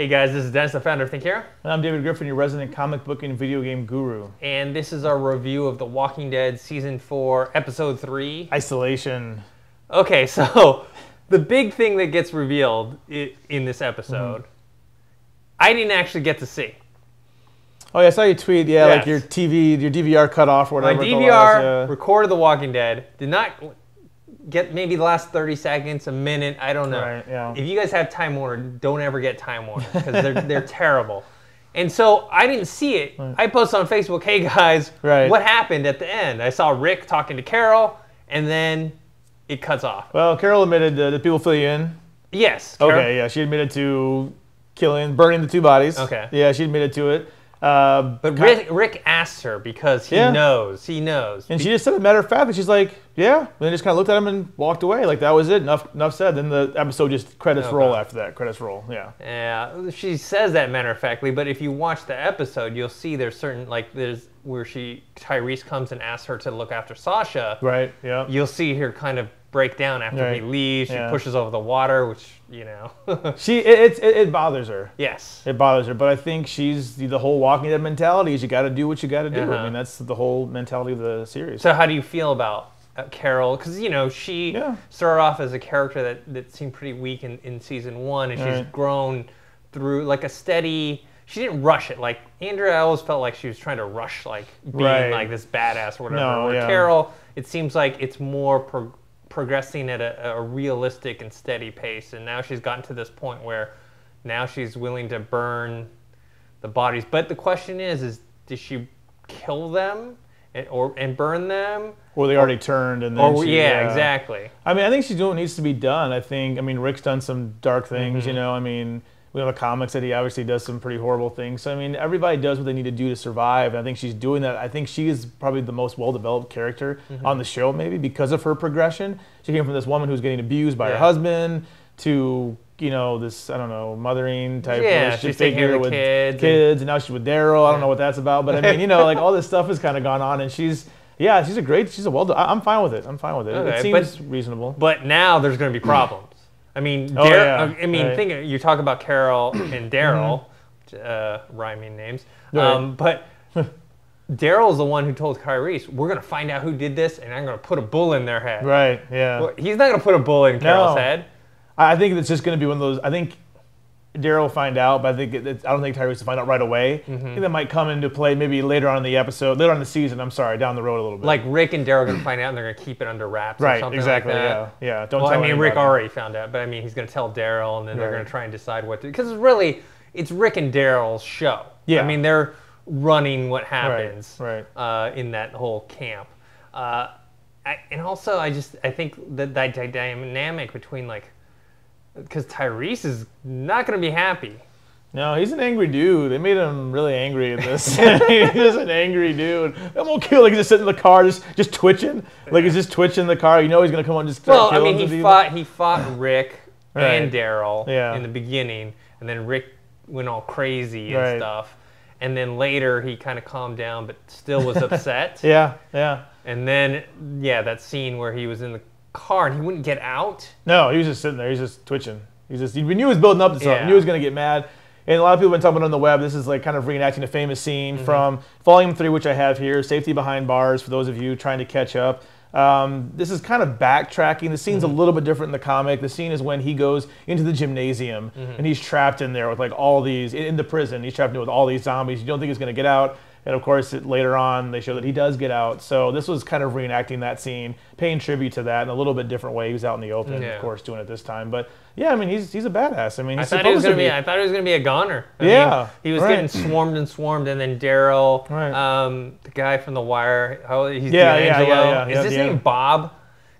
Hey guys, this is Dennis, the founder of Think Hero, And I'm David Griffin, your resident comic book and video game guru. and this is our review of The Walking Dead Season 4, Episode 3. Isolation. Okay, so the big thing that gets revealed in this episode, mm-hmm. I didn't actually get to see. Oh yeah, I saw you tweet. Yeah, Yes. like your TV, your DVR cut off or whatever. it DVR was, yeah. recorded The Walking Dead, did not get maybe the last 30 seconds, a minute, I don't know. Right, yeah. If you guys have Time Warner, don't ever get Time Warner because they're, they're terrible. And so I didn't see it. I posted on Facebook, hey guys, Right. what happened at the end? I saw Rick talking to Carol, and then it cuts off. Well, Carol admitted uh, that people fill you in. Yes. Carol- Okay, yeah, she admitted to killing, burning the two bodies. Okay. Yeah, she admitted to it. Uh, But Rick, Rick asked her because he Yeah. knows. He knows. and she just said a matter of fact that she's like, yeah, and then just kind of looked at him and walked away. Like that was it. Enough, enough said. Then the episode just credits Okay. roll after that. Credits roll. Yeah. Yeah, she says that matter of factly, but if you watch the episode, you'll see there's certain like there's where she Tyrese comes and asks her to look after Sasha. Right. Yeah. You'll see her kind of break down after he leaves. She Yeah. pushes over the water, which you know. She it, it, it, bothers her. yes. It bothers her, but I think she's the, the whole Walking Dead mentality is you got to do what you got to do. Uh-huh. I mean, that's the whole mentality of the series. So how do you feel about uh, Carol? Because you know she Yeah. started off as a character that, that seemed pretty weak in, in season one, and she's Right. grown through like a steady. She didn't rush it like Andrea. I always felt like she was trying to rush like being Right. like this badass or whatever. No, Where yeah. Carol, it seems like it's more pro- progressing at a, a realistic and steady pace, and now she's gotten to this point where now she's willing to burn the bodies. But the question is, is did she kill them and, or and burn them? or they already turned and then Or she, yeah, exactly. I mean, I think she's doing what needs to be done. I think. I mean, Rick's done some dark things. Mm-hmm. You know, I mean, we have a comics that he obviously does some pretty horrible things. So I mean, everybody does what they need to do to survive. And I think she's doing that. I think she is probably the most well-developed character Mm-hmm. on the show, maybe because of her progression. She came from this woman who's getting abused by her husband to you know this I don't know mothering type Yeah, relationship she's taking care of with kids and- kids, and now she's with Daryl. I don't know what that's about, but I mean, you know, like all this stuff has kind of gone on, and she's yeah, she's a great, she's a well. I'm fine with it. I'm fine with it. Okay, it but- seems reasonable. But now there's going to be problems. I mean, Oh, Dar- yeah, I mean, right. think you talk about Carol and Daryl, uh, rhyming names, Right. um, but. Daryl's the one who told Tyrese, "We're gonna find out who did this, and I'm gonna put a bull in their head." Right. Yeah. Well, He's not gonna put a bull in Carol's No. head. I I think it's just going to be one of those. I think Daryl will find out, but I think it, I don't think Tyrese will find out right away. Mm-hmm. I think that might come into play maybe later on in the episode, later on in the season. I'm sorry, down the road a little bit. Like Rick and Daryl are gonna find out, and they're gonna keep it under wraps. or right. something Exactly. Like yeah. Yeah. Don't tell. Well, I mean, Rick already found out, but I mean, he's going to tell Daryl, and then they're going to try and decide what to. Because it's really, it's Rick and Daryl's show. Yeah. I mean, they're running what happens right. Uh, in that whole camp. Uh, I, and also, I just, I think that that dynamic between like, because Tyrese is not going to be happy. No, he's an angry dude. They made him really angry in this. he's just an angry dude. I'm okay. Like he's just sitting in the car, just just twitching. Like he's just twitching the car. You know he's gonna come on just Well, I mean, he people. fought, he fought Rick and Daryl Yeah. in the beginning, and then Rick went all crazy and Right. stuff. And then later he kind of calmed down, but still was upset. Yeah, yeah. And then, yeah, that scene where he was in the car and he wouldn't get out. No, he was just sitting there. He's just twitching. He's just. We knew he was building up to something. Yeah. Knew he was gonna get mad. And a lot of people have been talking on the web. This is like kind of reenacting a famous scene Mm-hmm. from Volume Three, which I have here. Safety behind bars for those of you trying to catch up. Um, this is kind of backtracking. The scene's Mm-hmm. a little bit different in the comic. The scene is when he goes into the gymnasium Mm-hmm. and he's trapped in there with like all these in the prison. He's trapped in with all these zombies. You don't think he's going to get out. And of course, it, later on, they show that he does get out. So this was kind of reenacting that scene, paying tribute to that in a little bit different way. He was out in the open, Yeah. of course, doing it this time. But yeah, I mean, he's he's a badass. I mean, I thought he was gonna to be. I thought he was gonna be a goner. I Yeah, mean, he was right. getting swarmed and swarmed, and then Daryl, Right. um, the guy from The Wire, how he's Yeah, yeah, D'Angelo. yeah, yeah, Is his name Bob?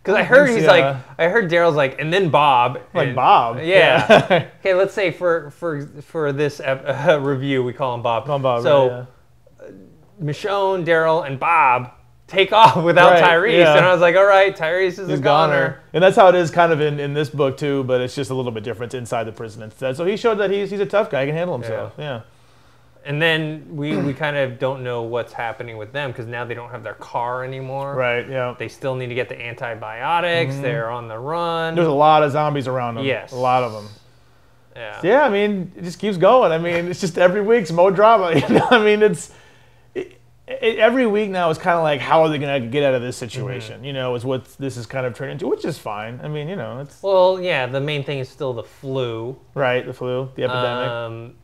Because I heard he's like. I heard Daryl's like, and then Bob. Like and- Bob. Yeah. Okay, let's say for for for this uh, review, we call him Bob. Bob. So right, Michonne, Daryl, and Bob take off without Right, Tyrese, yeah. and I was like, all right, Tyrese is He's a goner. goner. And that's how it is kind of in, in this book too, but it's just a little bit different inside the prison instead. So he showed that he's he's a tough guy, he can handle himself. Yeah. And then we we kind of don't know what's happening with them because now they don't have their car anymore. Right, yeah. They still need to get the antibiotics. Mm-hmm. They're on the run. There's a lot of zombies around them. Yes. A lot of them. Yeah. Yeah, I mean, it just keeps going. I mean, it's just every week's more drama. You know, I mean, it's it, every week now is kind of like, how are they going to get out of this situation? Mm-hmm. You know, is what this is kind of turned into, which is fine. I mean, you know, it's Well, yeah, the main thing is still the flu. right. The flu, the epidemic. Um,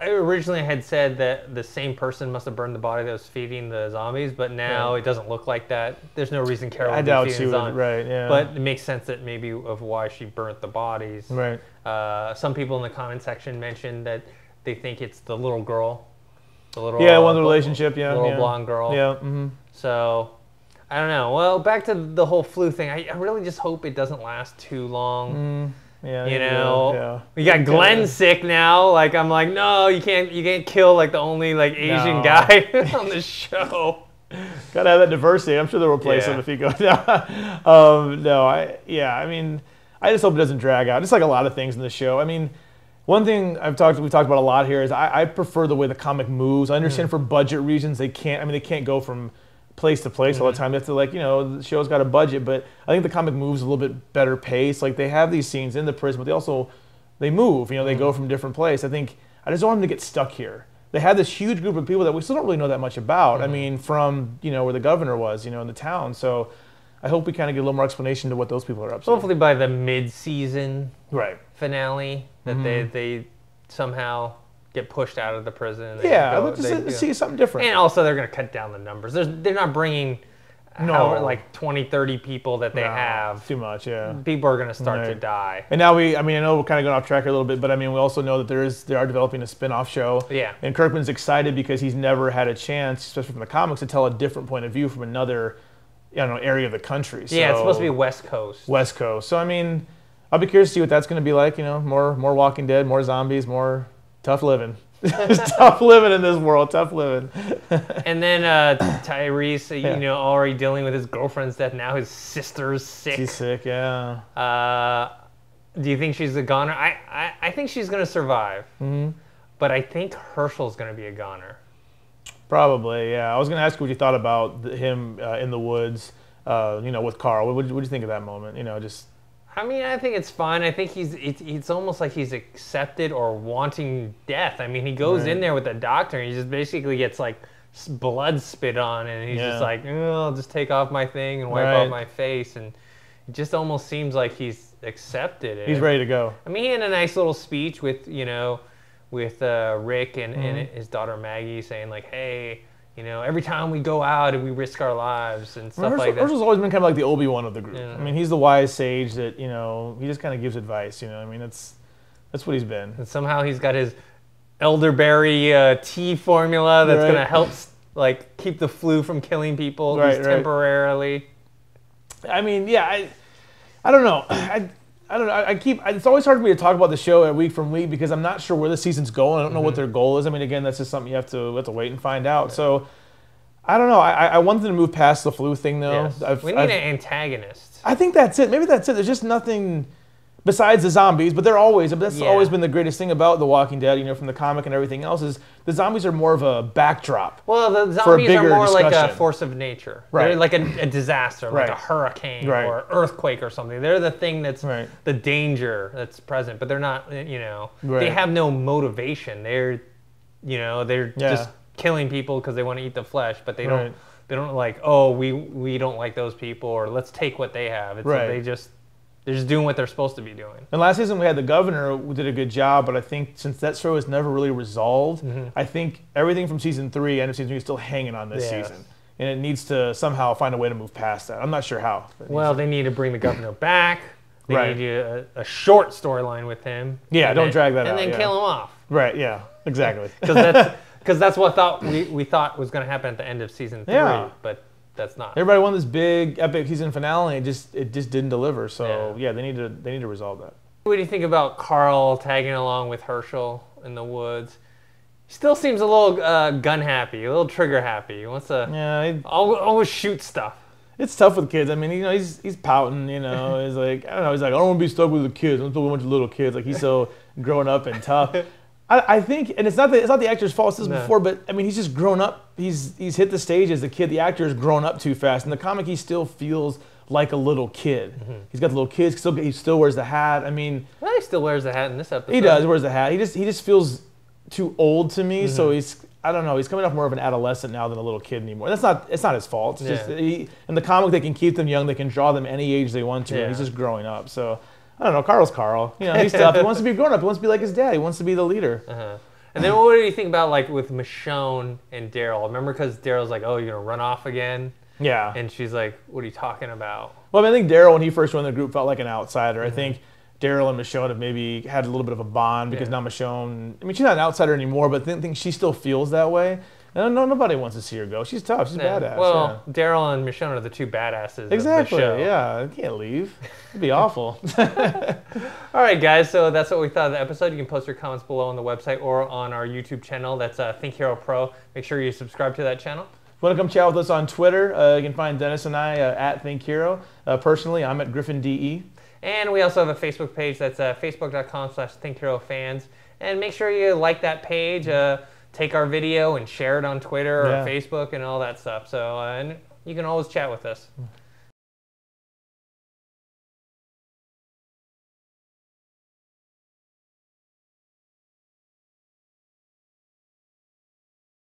I originally had said that the same person must have burned the body that was feeding the zombies, but now Right. it doesn't look like that. There's no reason Carol I would doubt she would. zombies. Right. Yeah. But it makes sense that maybe of why she burnt the bodies. right. Uh, some people in the comment section mentioned that they think it's the little girl, the little Yeah, one the uh, relationship. Yeah. little yeah. blonde girl. Yeah. hmm So I don't know. Well, back to the whole flu thing. I, I really just hope it doesn't last too long. Yeah. You know, Yeah. we got Glenn Yeah. sick now. Like I'm like, no, you can't, you can't kill like the only like Asian No. guy on the show. Gotta have that diversity. I'm sure they'll replace Yeah. him if he goes um, no, I yeah. I mean, I just hope it doesn't drag out. Just like a lot of things in the show. I mean, one thing I've talked we talked about a lot here is I, I prefer the way the comic moves. I understand mm. for budget reasons they can't. I mean, they can't go from place to place all the mm. time. They have to like you know the show's got a budget, but I think the comic moves a little bit better pace. Like they have these scenes in the prison, but they also they move. You know, they go mm. from different place. I think I just don't want them to get stuck here. They had this huge group of people that we still don't really know that much about. I mm-hmm. mean, from you know where the governor was, you know, in the town. So I hope we kind of get a little more explanation to what those people are up to. Hopefully by the mid-season Right. finale that they Mm-hmm. they somehow get pushed out of the prison. they Yeah, go- they go- see something different. And also they're going to cut down the numbers. There's, they're not bringing No. however, like 20, 30 people that they No, have. too much. Yeah. People are going to start to die. And now we, I mean, I know we're kind of going off track a little bit, but I mean, we also know that there is, they are developing a spin-off show. Yeah. And Kirkman's excited because he's never had a chance, especially from the comics, to tell a different point of view from another, you know, area of the country. yeah, it's supposed to be West Coast. West Coast. So I mean, I'll be curious to see what that's going to be like. You know, more more Walking Dead, more zombies, more tough living. it's tough living in this world. Tough living. And then uh, Tyrese, Yeah. you know, already dealing with his girlfriend's death. Now his sister's sick. She's sick. Yeah. Uh, do you think she's a goner? I, I, I think she's going to survive. Mm-hmm. But I think Hershel's going to be a goner. Probably. Yeah. I was going to ask you what you thought about him uh, in the woods. Uh, you know, with Carl. What would you, you think of that moment? You know, just I mean, I think it's fine. I think he's it's, it's almost like he's accepted or wanting death. I mean, he goes Right. in there with the doctor and he just basically gets like blood spit on and he's Yeah. just like, oh, I'll just take off my thing and wipe Right. off my face and it just almost seems like he's accepted it. he's ready to go. I mean, he had a nice little speech with you know, with uh, Rick and, and Mm-hmm. his daughter Maggie saying like, hey, you know, every time we go out and we risk our lives and stuff Hershel, like that. Hershel's always been kind of like the Obi Wan of the group. Yeah. I mean, he's the wise sage that you know he just kind of gives advice. You know, I mean, that's that's what he's been. And somehow he's got his elderberry uh, tea formula that's Right. going to help like keep the flu from killing people Right, right. temporarily. I mean, yeah, I, I don't know. I, I don't know. I I keep. It's always hard for me to talk about the show week from week because I'm not sure where the season's going. I don't know Mm-hmm. what their goal is. I mean, again, that's just something you have to have to wait and find out. So, I don't know. I, I- I want them to move past the flu thing though. Yes. I've- we need I've- an antagonist. I think that's it. Maybe that's it. There's just nothing besides the zombies, but they're always. But that's Yeah. always been the greatest thing about The Walking Dead. You know, from the comic and everything else is the zombies are more of a backdrop. Well, the zombies are more like a force of nature. Right. They're like a, a disaster, like Right. a hurricane Right. or earthquake or something. They're the thing that's Right. the danger that's present, but they're not, you know, they have no motivation. They're, you know, they're Yeah. just killing people because they want to eat the flesh, but they don't, they don't like, oh, we we don't like those people or let's take what they have. It's Right. they just, they're just doing what they're supposed to be doing. And last season we had the governor who did a good job, but I think since that show is never really resolved, mm-hmm. I think everything from season three, end of season three, is still hanging on this Yeah. season, and it needs to somehow find a way to move past that. I'm not sure how. Well, they need to bring the governor back. They Right. need a, a short storyline with him. Yeah, don't then- drag that and out, then yeah. kill him off. right? Yeah, exactly. because that's because that's what thought we, we thought was going to happen at the end of season three, Yeah. but that's not. Everybody wanted this big epic season finale, and it just it just didn't deliver. So Yeah. yeah, they need to they need to resolve that. What do you think about Carl tagging along with Hershel in the woods? He still seems a little uh, gun happy, a little trigger happy. He wants to Yeah, always, always shoot stuff. it's tough with kids. I mean, you know, he's he's pouting. You know, he's like I don't know. He's like I don't want to be stuck with the kids. I'm stuck with a bunch of little kids. Like he's so grown up and tough. I, I think, and it's not the it's not the actor's fault. This is No. before, but I mean, he's just grown up. He's he's hit the stage as the kid. The actor has grown up too fast. In the comic, he still feels like a little kid. Mm-hmm. He's got the little kids. Still, he still wears the hat. I mean, Well, he still wears the hat in this episode. he does wears the hat. He just he just feels too old to me. So Mm-hmm. he's I don't know. He's coming off more of an adolescent now than a little kid anymore. That's not it's not his fault. It's just he, in the comic they can keep them young. They can draw them any age they want to. Yeah. And he's just growing up. So I don't know. Carl's Carl. You know he's tough. He wants to be grown up. He wants to be like his dad. He wants to be the leader. Uh-huh. And then what do you think about like with Michonne and Daryl? Remember because Daryl's like, "Oh, you're gonna run off again," Yeah. and she's like, "What are you talking about?" Well, I, mean, I think Daryl, when he first joined the group, felt like an outsider. Mm-hmm. I think Daryl and Michonne have maybe had a little bit of a bond because Yeah. now Michonne, I mean, she's not an outsider anymore, but I think she still feels that way. And no, nobody wants to see her go. She's tough. She's Yeah. badass. Well, Daryl and Michonne are the two badasses. yeah. exactly. Of the show. Yeah, I can't leave. It'd be awful. All right, guys. So that's what we thought of the episode. You can post your comments below on the website or on our YouTube channel. That's uh, Think Hero Pro. Make sure you subscribe to that channel. If you want to come chat with us on Twitter, uh, you can find Dennis and I uh, at Think Hero. Uh, personally, I'm at Griffin. DE. And we also have a Facebook page. That's uh, facebook.com slash thinkhero.fans. And make sure you like that page. Uh, take our video and share it on Twitter or Yeah. Facebook and all that stuff. So uh, and you can always chat with us.